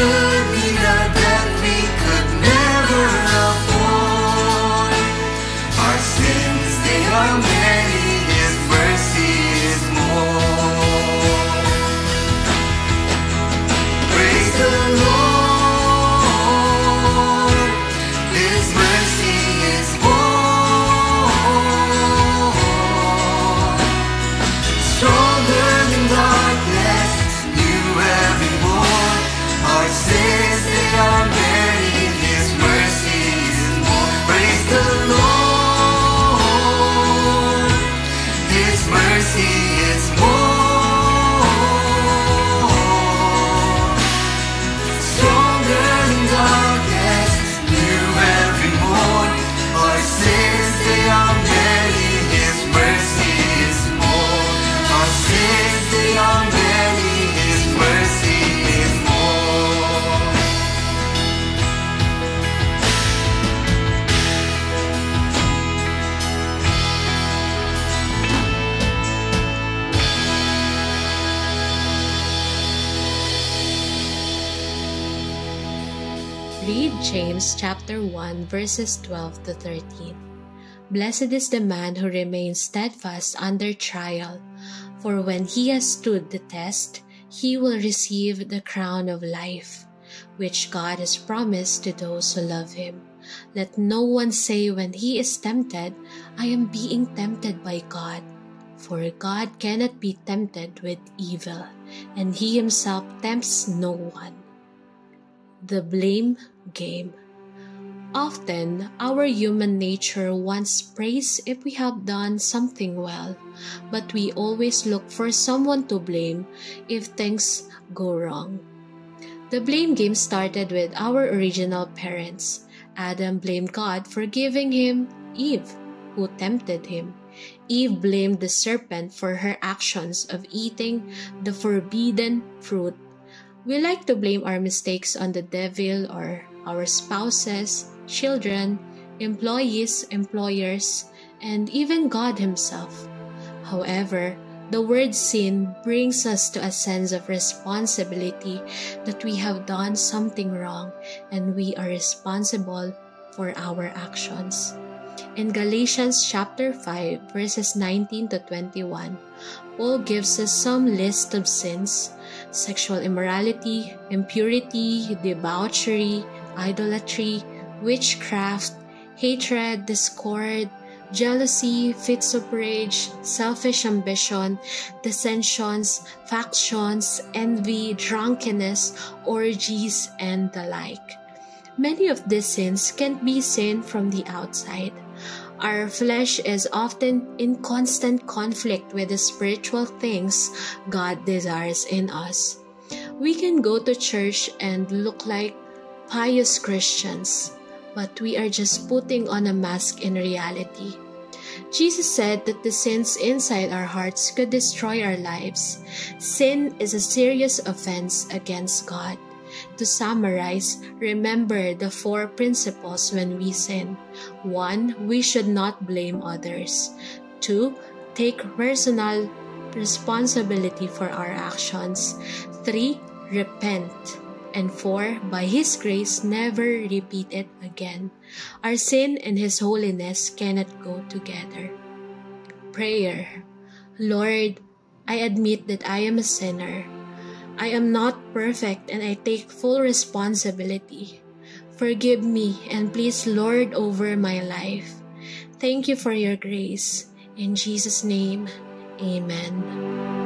We James chapter 1 verses 12 to 13. Blessed is the man who remains steadfast under trial, for when he has stood the test, he will receive the crown of life, which God has promised to those who love him. Let no one say when he is tempted, I am being tempted by God. For God cannot be tempted with evil, and he himself tempts no one. The blame game. Often, our human nature wants praise if we have done something well, but we always look for someone to blame if things go wrong. The blame game started with our original parents. Adam blamed God for giving him Eve, who tempted him. Eve blamed the serpent for her actions of eating the forbidden fruit. We like to blame our mistakes on the devil or our spouses, children, employees, employers, and even God Himself. However, the word sin brings us to a sense of responsibility that we have done something wrong and we are responsible for our actions. In Galatians chapter 5 verses 19 to 21, Paul gives us some list of sins sexual immorality, impurity, debauchery, idolatry, witchcraft, hatred, discord, jealousy, fits of rage, selfish ambition, dissensions, factions, envy, drunkenness, orgies, and the like. Many of these sins can't be seen from the outside. Our flesh is often in constant conflict with the spiritual things God desires in us. We can go to church and look like pious Christians, but we are just putting on a mask in reality. Jesus said that the sins inside our hearts could destroy our lives. Sin is a serious offense against God. To summarize, remember the four principles when we sin. 1. We should not blame others. 2. Take personal responsibility for our actions. 3. Repent. And for, By His grace, never repeat it again. Our sin and His holiness cannot go together. Prayer Lord, I admit that I am a sinner. I am not perfect and I take full responsibility. Forgive me and please Lord over my life. Thank you for your grace. In Jesus' name, amen.